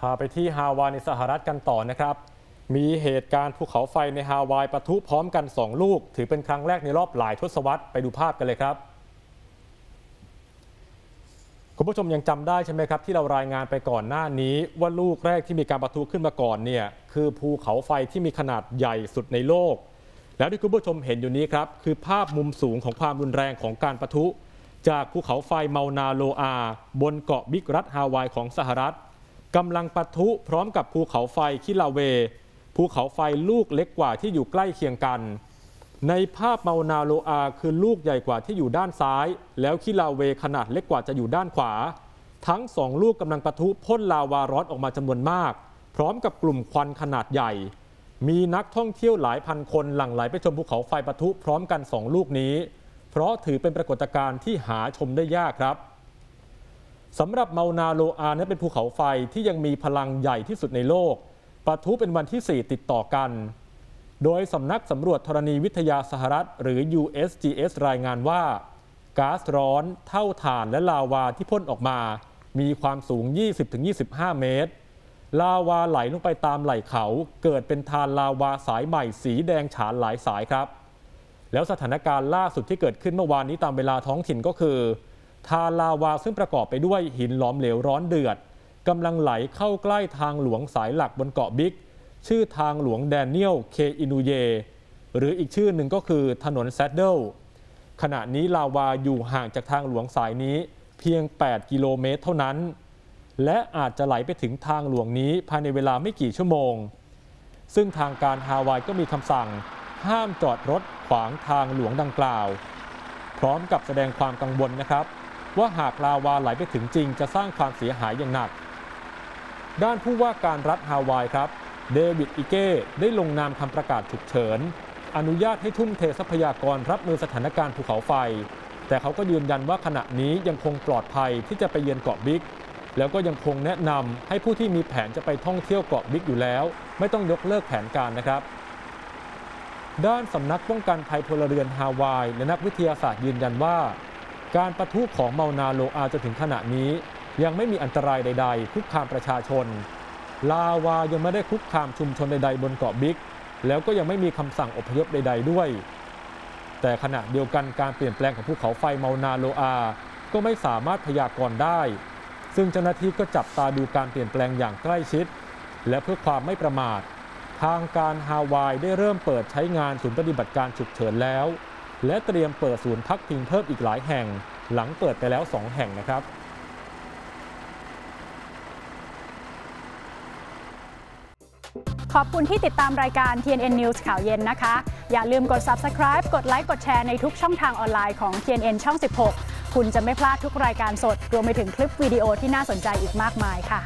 พาไปที่ฮาวายในสหรัฐกันต่อนะครับ มีเหตุการณ์ภูเขาไฟในฮาวายปะทุพร้อมกัน 2 ลูก ถือเป็นครั้งแรกในรอบหลายทศวรรษไปดูภาพกันเลยครับ คุณผู้ชมยังจำได้ใช่ไหมครับ ที่เรารายงานไปก่อนหน้านี้ ว่าลูกแรกที่มีการปะทุขึ้นมาก่อนเนี่ยคือภูเขาไฟที่มีขนาดใหญ่สุดในโลก แล้วที่คุณผู้ชมเห็นอยู่นี้ครับคือภาพมุมสูงของความรุนแรงของการปะทุ จากภูเขาไฟเมานาโลอา บนเกาะบิ๊กรัฐฮาวายของสหรัฐ กำลังปะทุพร้อมกับภูเขาไฟคิลาเว ภูเขาไฟลูกเล็กกว่าที่อยู่ใกล้เคียงกัน ในภาพเมานาโลอาคือลูกใหญ่กว่าที่อยู่ด้านซ้าย แล้วคิลาเวขนาดเล็กกว่าจะอยู่ด้านขวา ทั้งสองลูกกำลังปะทุพ่นลาวาร้อนออกมาจำนวนมาก พร้อมกับกลุ่มควันขนาดใหญ่ มีนักท่องเที่ยวหลายพันคนหลั่งไหลไปชมภูเขาไฟปะทุพร้อมกันสองลูกนี้ เพราะถือเป็นปรากฏการณ์ที่หาชมได้ยากครับ สำหรับเมานาโลอานั้นเป็นภูเขาไฟที่ยังมีพลังใหญ่ที่สุดในโลกปะทุเป็นวันที่ 4 ติดต่อกัน โดยสำนักสำรวจธรณีวิทยาสหรัฐ หรือ USGS รายงานว่าก๊าซร้อนเท่าถ่านและลาวาที่พ่นออกมา มีความสูง 20-25 เมตร ลาวาไหลลงไปตามไหล่เขาเกิดเป็นทานลาวาสายใหม่สีแดงฉานหลายสายครับ แล้วสถานการณ์ล่าสุดที่เกิดขึ้นเมื่อวานนี้ตามเวลาท้องถิ่นก็คือ ธารลาวาซึ่งประกอบไปด้วยหินหลอมเหลวร้อนเดือดกำลังไหลเข้าใกล้ทางหลวงสายหลักบนเกาะบิ๊ก ชื่อทางหลวงแดเนียลเคอินูเย หรืออีกชื่อหนึ่งก็คือถนนแซดเดิลขณะนี้ลาวาอยู่ห่างจากทางหลวงสายนี้เพียง 8 กิโลเมตรเท่านั้น และอาจจะไหลไปถึงทางหลวงนี้ภายในเวลาไม่กี่ชั่วโมง ซึ่งทางการฮาวายก็มีคำสั่ง ห้ามจอดรถขวางทางหลวงดังกล่าว พร้อมกับแสดงความกังวลนะครับ ว่าหากลาวาไหลไปถึงจริงจะสร้างความเสียหายอย่างหนัก ด้านผู้ว่าการรัฐฮาวายครับ เดวิดอิเก้ได้ลงนามคำประกาศฉุกเฉิน อนุญาตให้ทุ่มเททรัพยากรรับมือสถานการณ์ภูเขาไฟ แต่เขาก็ยืนยันว่าขณะนี้ยังคงปลอดภัยที่จะไปเยือนเกาะบิ๊กแล้วก็ยังคงแนะนำให้ผู้ที่มีแผนจะไปท่องเที่ยวเกาะบิ๊กอยู่แล้ว ไม่ต้องยกเลิกแผนการนะครับด้านสำนักป้องกันภัยพลเรือนฮาวาย และนักวิทยาศาสตร์ยืนยันว่า การประทุของเมานาโลอาจนถึงขณะนี้ ยังไม่มีอันตรายใด ๆ คุกคามประชาชน ลาวายังไม่ได้คุกคามชุมชนใด ๆ บนเกาะบิ๊ก แล้วก็ยังไม่มีคำสั่งอพยพใด ๆ ด้วย แต่ขณะเดียวกันการเปลี่ยนแปลงของภูเขาไฟเมานาโลอา ก็ไม่สามารถพยากรณ์ได้ ซึ่งเจ้าหน้าที่ก็จับตาดูการเปลี่ยนแปลงอย่างใกล้ชิด และเพื่อความไม่ประมาท ทางการฮาวายได้เริ่มเปิดใช้งานศูนย์ปฏิบัติการฉุกเฉินแล้ว และเตรียมเปิดศูนย์พักพิงเพิ่มอีกหลายแห่ง หลังเปิดไปแล้ว 2 แห่งนะครับขอบคุณที่ติดตามรายการ TNN News ข่าวเย็นนะคะ อย่าลืมกด subscribe กดไลค์ กดแชร์ในทุกช่องทางออนไลน์ของ TNN ช่อง 16 คุณจะไม่พลาดทุกรายการสด รวมไปถึงคลิปวิดีโอที่น่าสนใจอีกมากมายค่ะ